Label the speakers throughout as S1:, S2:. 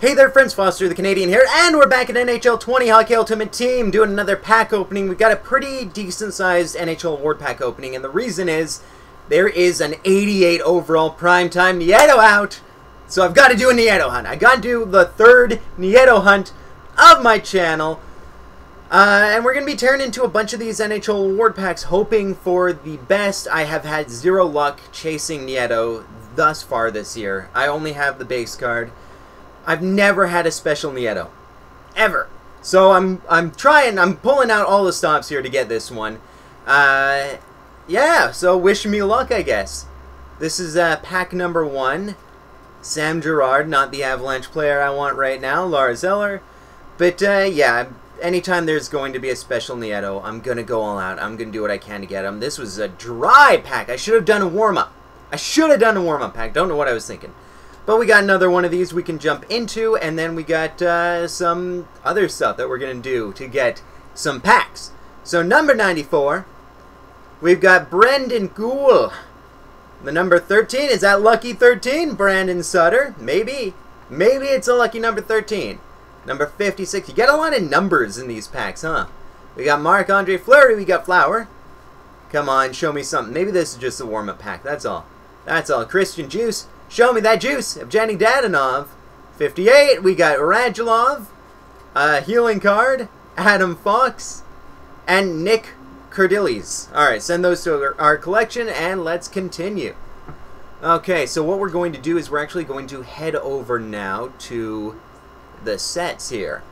S1: Hey there friends, Foster the Canadian here, and we're back at NHL 20 Hockey Ultimate Team doing another pack opening. We've got a pretty decent sized NHL award pack opening, and the reason is there is an 88 overall primetime Nieto out. So I've got to do a Nieto hunt. I got to do the third Nieto hunt of my channel. Uh, and we're going to be tearing into a bunch of these NHL award packs, hoping for the best. I have had zero luck chasing Nieto thus far this year. I only have the base card. I've never had a special Nieto. Ever. So I'm I'm trying, I'm pulling out all the stops here to get this one. Uh, yeah, so wish me luck, I guess. This is uh, pack number one. Sam Girard, not the Avalanche player I want right now, Lars Eller. But uh, yeah, anytime there's going to be a special Nieto, I'm going to go all out. I'm going to do what I can to get him. This was a dry pack. I should have done a warm-up. I should have done a warm-up pack. Don't know what I was thinking. But we got another one of these we can jump into, and then we got uh, some other stuff that we're going to do to get some packs. So number 94, we've got Brendan Gould. The number 13, is that lucky 13? Brandon Sutter? Maybe. Maybe it's a lucky number 13. Number 56. You get a lot of numbers in these packs, huh? We got Marc-Andre Fleury, we got Flower. Come on, show me something. Maybe this is just a warm-up pack, that's all. That's all. Christian Djoos, Show me that juice. Evgeny Dadonov. 58. We got Radulov. Uh, healing card. Adam Fox. And Nick Kerdiles. Alright, send those to our collection and let's continue. Okay, so what we're going to do is we're actually going to head over now to the sets here.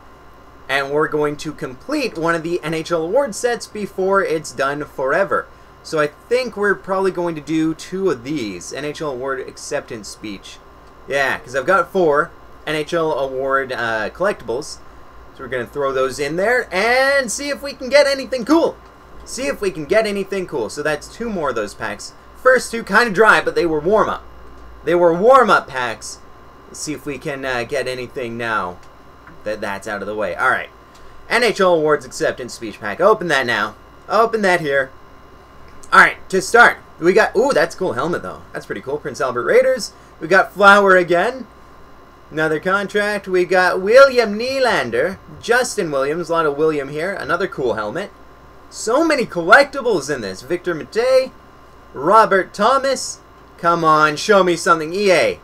S1: And we're going to complete one of the NHL award sets before it's done forever. So I think we're probably going to do two of these. NHL Award Acceptance Speech. Yeah, because I've got four NHL Award uh, collectibles. So we're going to throw those in there and see if we can get anything cool. See if we can get anything cool. So that's two more of those packs. First two kind of dry, but they were warm-up. They were warm-up packs. Let's see if we can uh, get anything now that that's out of the way. All right. NHL Awards Acceptance Speech Pack. Open that now. Open that here. Alright, to start, we got... Ooh, that's cool helmet, though. That's pretty cool. Prince Albert Raiders. We got Flower again. Another contract. We got William Nylander. Justin Williams. A lot of William here. Another cool helmet. So many collectibles in this. Victor Mete. Robert Thomas. Come on, show me something. EA.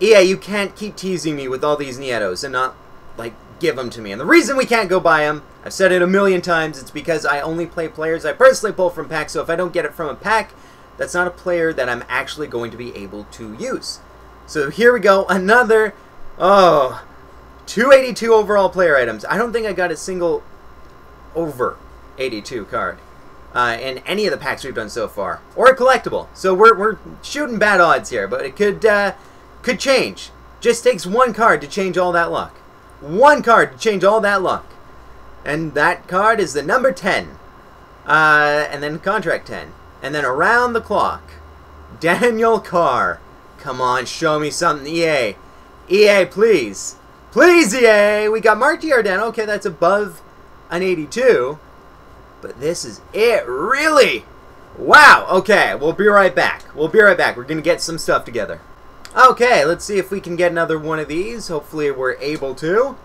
S1: EA, you can't keep teasing me with all these Nietos and not, like, give them to me. And the reason we can't go buy them, I've said it a million times, it's because I only play players I personally pull from packs, so if I don't get it from a pack, that's not a player that I'm actually going to be able to use. So here we go, another, oh, 282 overall player items. I don't think I got a single over 82 card uh, in any of the packs we've done so far, or a collectible. So we're, we're shooting bad odds here, but it could, uh, could change. Just takes one card to change all that luck. One card to change all that luck. And that card is the number 10. Uh, and then contract 10. And then around the clock, Daniel Carr. Come on, show me something, EA. EA, please. Please, EA! We got Mark Giordano. Okay, that's above an 82. But this is it, really? Wow, okay, we'll be right back. We'll be right back. We're going to get some stuff together. Okay, let's see if we can get another one of these. Hopefully we're able to.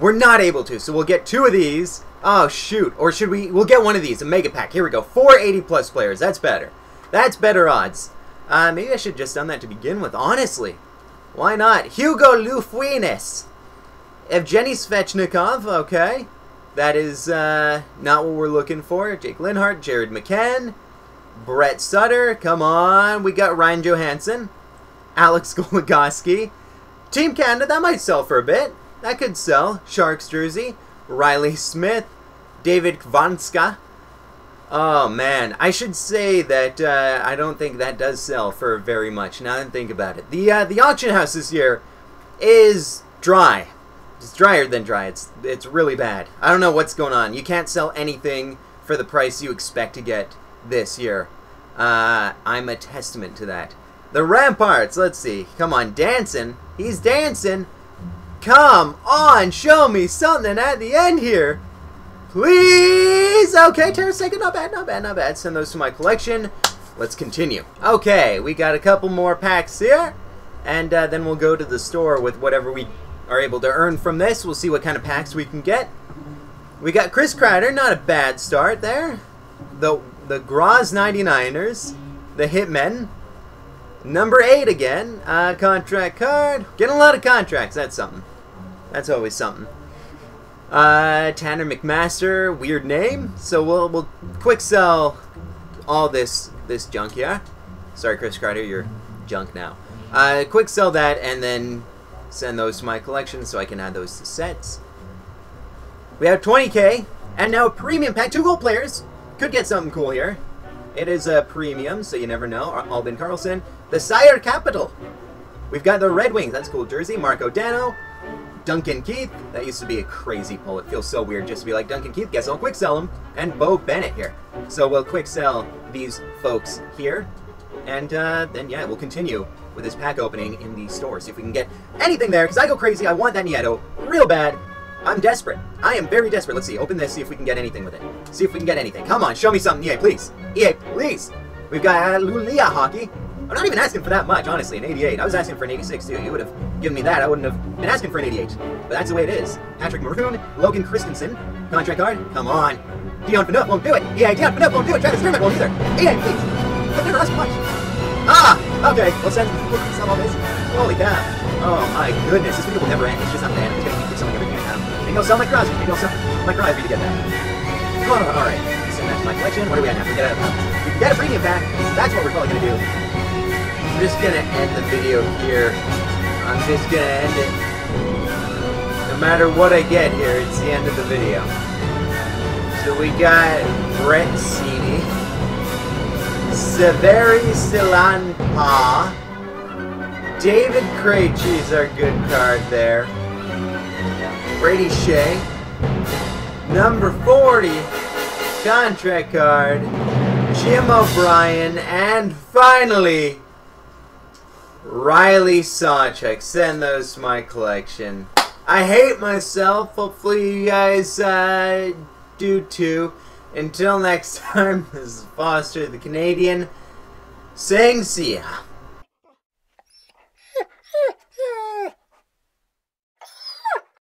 S1: We're not able to, so we'll get two of these. Oh, shoot. Or should we... We'll get one of these, a Mega Pack. Here we go. 480 plus players. That's better. That's better odds. Uh, maybe I should just done that to begin with, honestly. Why not? Hugo Lufuines. Evgeny Svechnikov, okay. That is uh, not what we're looking for. Jake Linhart, Jared McCann, Brett Sutter, come on. We got Ryan Johansen. Alex Goligoski. Team Canada, that might sell for a bit. That could sell. Sharks jersey. Reilly Smith. David Kvanska. Oh, man. I should say that uh, I don't think that does sell for very much, now that I think about it. The, uh, the auction house this year is dry. It's drier than dry. It's, it's really bad. I don't know what's going on. You can't sell anything for the price you expect to get this year. Uh, I'm a testament to that. The Ramparts, let's see. Come on, dancing. He's dancing. Come on, show me something at the end here. Please! Okay, Tarasenko, not bad, not bad, not bad. Send those to my collection. Let's continue. Okay, we got a couple more packs here. And uh, then we'll go to the store with whatever we are able to earn from this. We'll see what kind of packs we can get. We got Chris Kreider, not a bad start there. The the Graz 99ers, the Hitmen, number 8 again, uh, contract card. Getting a lot of contracts, that's something. That's always something. Uh, Tanner McMaster, weird name. So we'll we'll quick sell all this this junk yeah. Sorry, Chris Kreider, you're junk now. Uh, quick sell that and then send those to my collection so I can add those to sets. We have 20k and now a premium pack. Two gold players could get something cool here. It is a premium, so you never know. Albin Carlson, the Sire Capital. We've got the Red Wings. That's cool jersey. Marko Dano, Duncan Keith. That used to be a crazy pull. It feels so weird just to be like Duncan Keith. Guess I'll quick sell him. And Beau Bennett here. So we'll quick sell these folks here. And uh, then, yeah, we'll continue with this pack opening in the store. See if we can get anything there. Because I go crazy. I want that Nieto real bad. I'm desperate. I am very desperate. Let's see. Open this. See if we can get anything with it. See if we can get anything. Come on. Show me something. EA, please. EA, please. We've got Luleå hockey. I'm not even asking for that much, honestly, an 88. I was asking for an 86, too. You would have given me that. I wouldn't have been asking for an 88. But that's the way it is. Patrick Maroon, Logan Christensen, contract card. Come on. Dion Phaneuf won't do it. Yeah, Dion Phaneuf won't do it. Travis Dermott won't either. 88, please. I've never asked much. Ah! Okay, we'll send, we'll sell all this. Holy cow. Oh my goodness, this video will never end. It's just not gonna end. It's gonna keep selling everything I have. Maybe I'll sell my Crosby. Maybe I'll sell my Crosby to get that. Oh, alright. Send that to my collection. What do we have? now? We get a, we get a premium pack. That's what we're probably gonna do. I'm just gonna end the video here. I'm just gonna end it. No matter what I get here, it's the end of the video. So we got Brett Seney, Severi Silanpa, David Krejci is our good card there. Brady Shea, number 40, contract card, Jim O'Brien, and finally, Riley Sawchuk. Send those to my collection. I hate myself. Hopefully you guys uh, do too. Until next time, this is Foster the Canadian saying see ya.